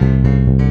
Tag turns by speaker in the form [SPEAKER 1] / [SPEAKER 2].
[SPEAKER 1] Música